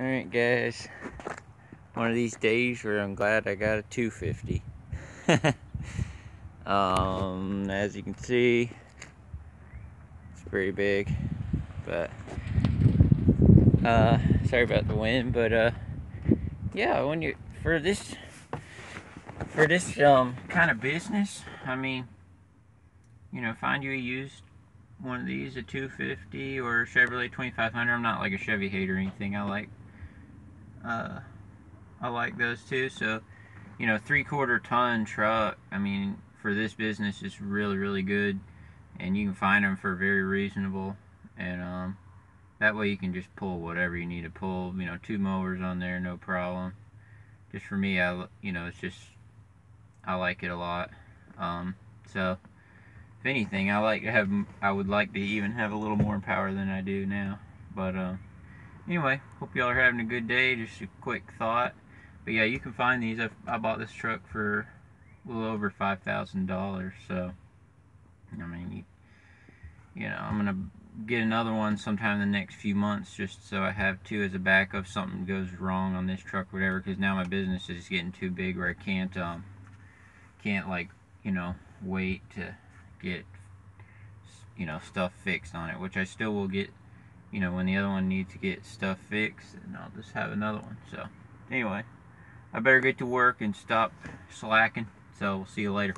Alright guys, one of these days where I'm glad I got a 250. um, as you can see, it's pretty big, but, uh, sorry about the wind, but, uh, yeah, when you, for this, for this, um, kind of business, I mean, you know, find you a used one of these, a 250 or a Chevrolet 2500. I'm not like a Chevy hater or anything. I like uh, I like those too. So, you know, three quarter ton truck, I mean, for this business is really, really good. And you can find them for very reasonable. And um, that way you can just pull whatever you need to pull. You know, two mowers on there, no problem. Just for me, I, you know, it's just, I like it a lot. Um, so, if anything, I like to have, I would like to even have a little more power than I do now. But, um, anyway, hope y'all are having a good day. Just a quick thought. But yeah, you can find these. I, I bought this truck for a little over $5,000. So, I mean, you, you know, I'm going to get another one sometime in the next few months just so I have two as a backup something goes wrong on this truck whatever because now my business is getting too big where I can't um can't like you know wait to get you know stuff fixed on it which I still will get you know, when the other one needs to get stuff fixed, and I'll just have another one. So, anyway, I better get to work and stop slacking. So, we'll see you later.